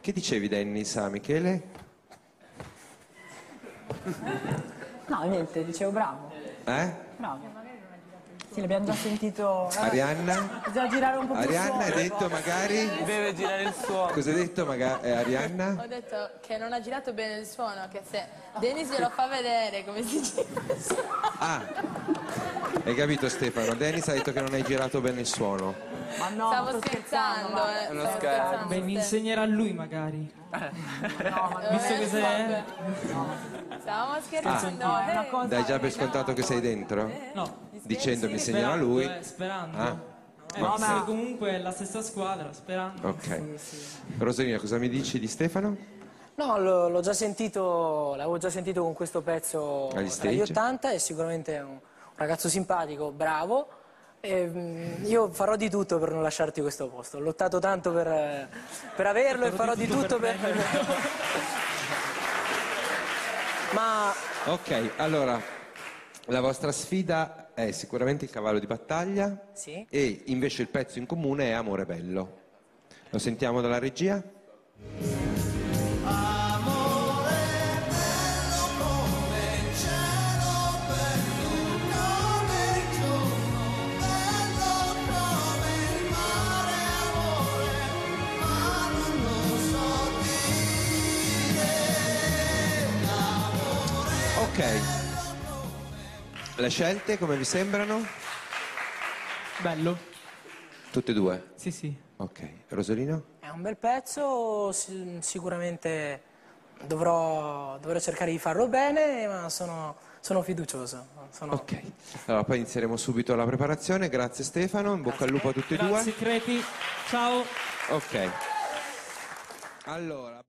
Che dicevi Dennis a Michele? No, niente, dicevo bravo. Eh? Bravo. Sì, l'abbiamo già sentito. Vabbè, Arianna? Bisogna girare un po' più Arianna fuori, detto magari? Deve girare il suono. Cosa hai detto magari? Eh, Arianna? Ho detto che non ha girato bene il suono, che se Denis glielo fa vedere come si gira il suono. Ah, hai capito Stefano? Dennis ha detto che non hai girato bene il suono. Ma no, Stavo sto scherzando, eh. uno stavo scherzo. scherzando, Beh, mi insegnerà lui magari. Eh, Visto che sei... Stavamo scherzando. No, è una eh. cosa. Dai già per scontato che sei dentro? No, Dicendo mi insegnerà lui? eh, sperando. Ah. Eh, No, ma- comunque è la stessa squadra, sperando. Ok. Rosalina, cosa mi dici di Stefano? No, l'ho, già sentito, l'avevo già sentito con questo pezzo Agli stage? 80 e sicuramente è un, un ragazzo simpatico, bravo. E, mm, io farò di tutto per non lasciarti questo posto. Ho lottato tanto per, eh, per averlo e farò di tutto per. Ma Ok, allora, la vostra sfida è sicuramente il cavallo di battaglia Sì. e invece il pezzo in comune è Amore Bello. Lo sentiamo dalla regia? Ok. Le scelte come vi sembrano? Bello. Tutte e due? Sì, sì. Ok. Rosolino? è un bel pezzo, si- sicuramente dovrò, dovrò cercare di farlo bene, ma sono, sono fiducioso. Sono- Ok. Allora poi inizieremo subito la preparazione. Grazie Stefano, in bocca al lupo a tutti e due. Grazie, Creti. Ciao. Ok. Allora.